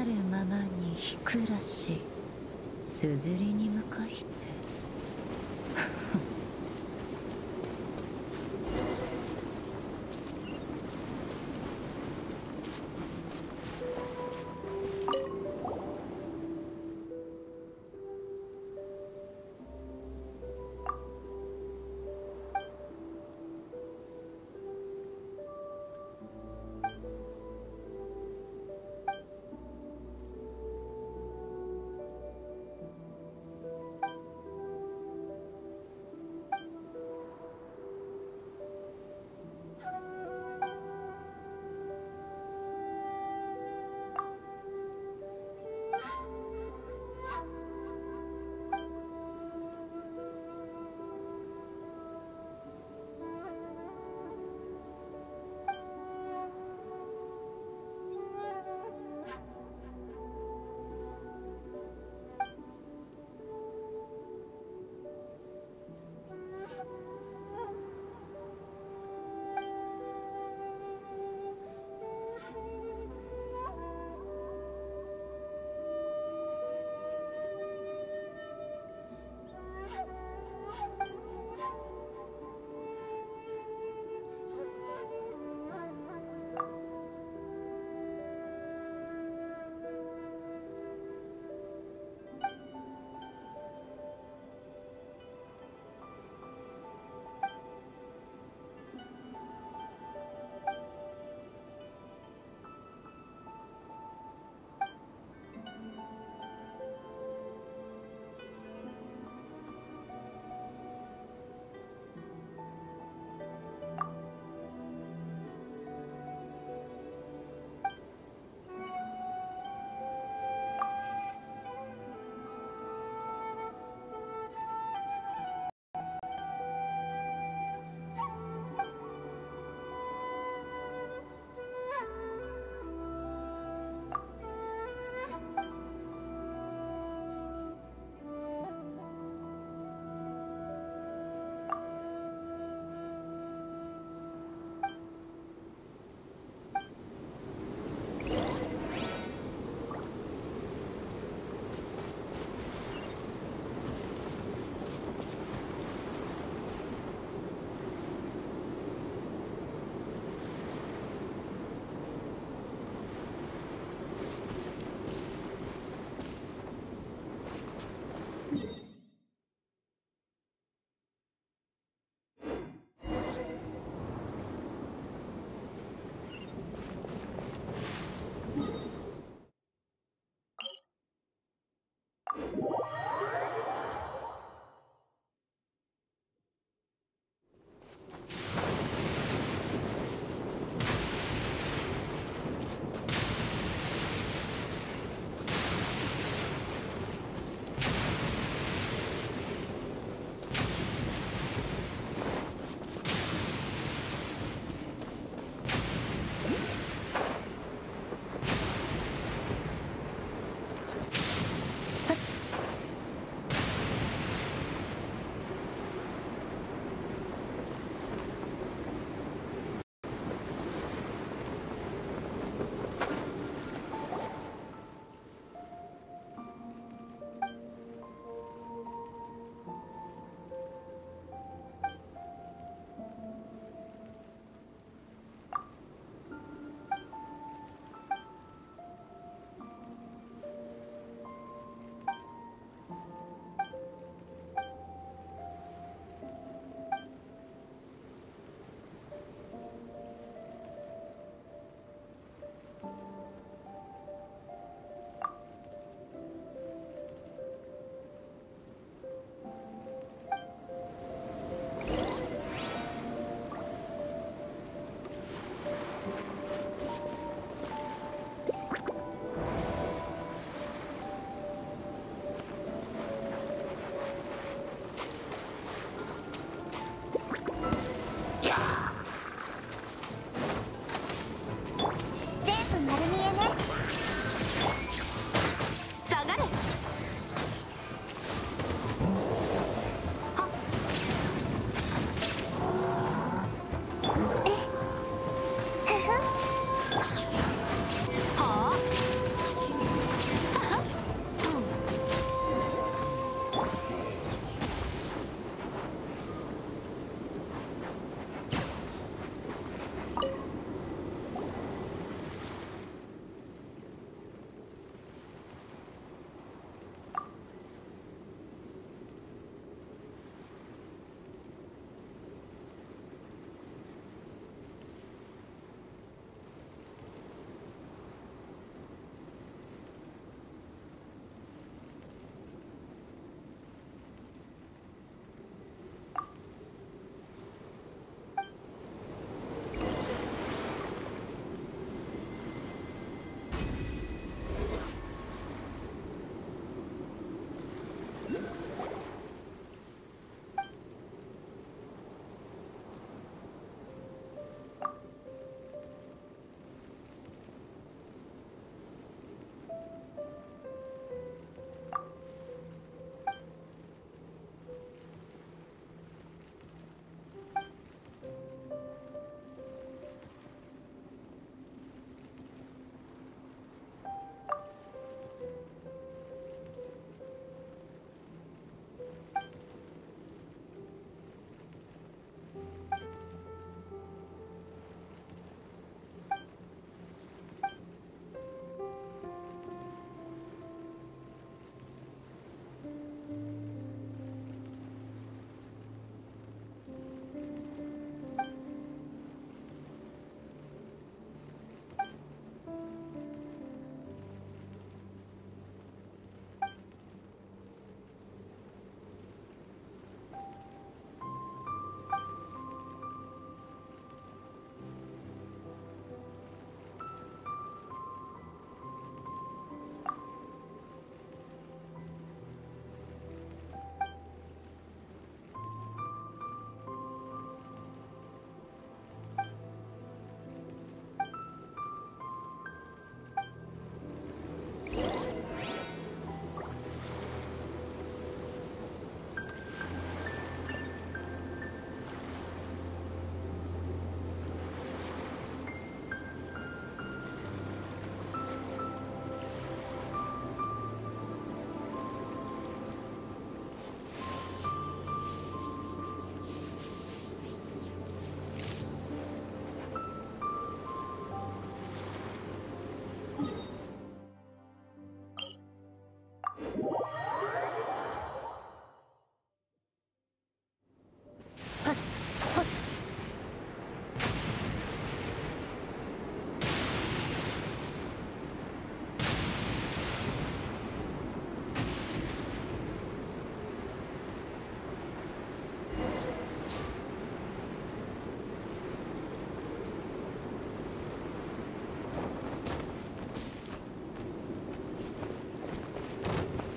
なるままにひくらしすずりに向かいて。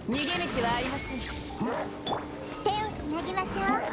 逃げ道はありません。手をつなぎましょう。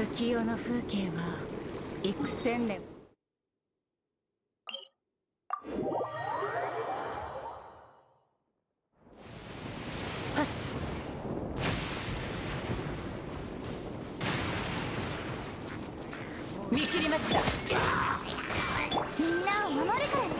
不器用の風景は幾千年。見切りました。みんなを守るからね。